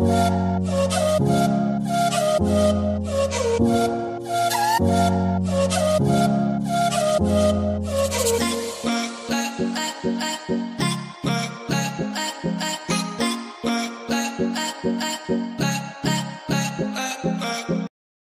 Bye.